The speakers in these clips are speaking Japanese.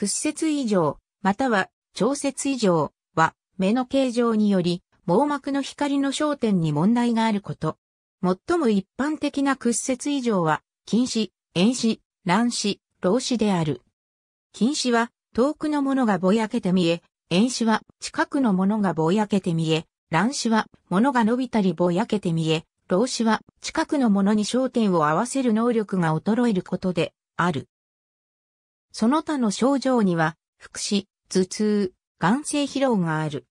屈折異常、または調節異常は、目の形状により、網膜の光の焦点に問題があること。最も一般的な屈折異常は、近視、遠視、乱視、老視である。近視は、遠くのものがぼやけて見え、遠視は、近くのものがぼやけて見え、乱視は、ものが伸びたりぼやけて見え、老視は、近くのものに焦点を合わせる能力が衰えることで、ある。その他の症状には、腹視、頭痛、眼性疲労がある。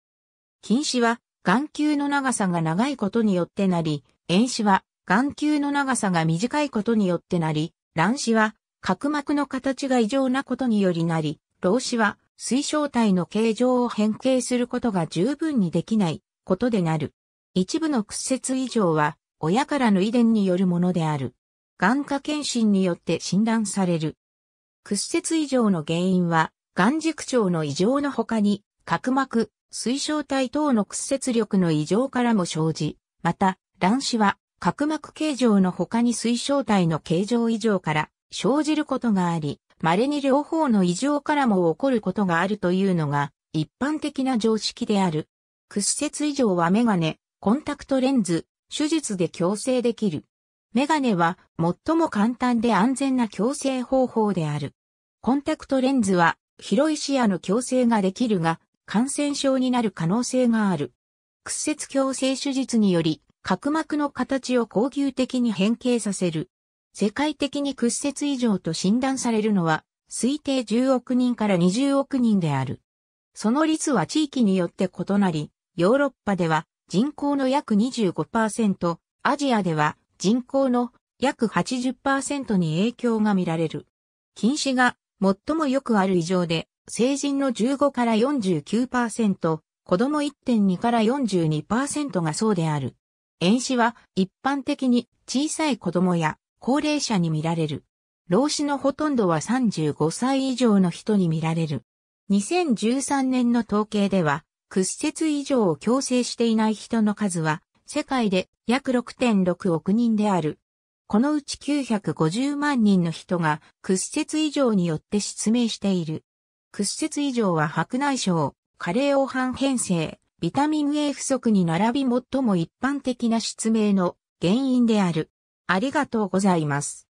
近視は、眼球の長さが長いことによってなり、遠視は、眼球の長さが短いことによってなり、乱視は、角膜の形が異常なことによりなり、老視は、水晶体の形状を変形することが十分にできないことでなる。一部の屈折異常は、親からの遺伝によるものである。眼科検診によって診断される。屈折異常の原因は、眼軸長の異常の他に、角膜、水晶体等の屈折力の異常からも生じ、また、乱視は、角膜形状の他に水晶体の形状異常から生じることがあり、稀に両方の異常からも起こることがあるというのが一般的な常識である。屈折異常はメガネ、コンタクトレンズ、手術で矯正できる。メガネは最も簡単で安全な矯正方法である。コンタクトレンズは広い視野の矯正ができるが、感染症になる可能性がある。屈折矯正手術により角膜の形を恒久的に変形させる。世界的に屈折異常と診断されるのは、推定10億人から20億人である。その率は地域によって異なり、ヨーロッパでは人口の約25%、アジアでは人口の約80%に影響が見られる。近視が最もよくある異常で、成人の15から49%、子供1.2から42%がそうである。遠視は一般的に小さい子供や高齢者に見られる。老視のほとんどは35歳以上の人に見られる。2013年の統計では、屈折以上を強制していない人の数は、世界で約6.6億人である。このうち950万人の人が屈折異常によって失明している。屈折異常は白内障、加齢黄斑変性、ビタミン A 不足に並び最も一般的な失明の原因である。ありがとうございます。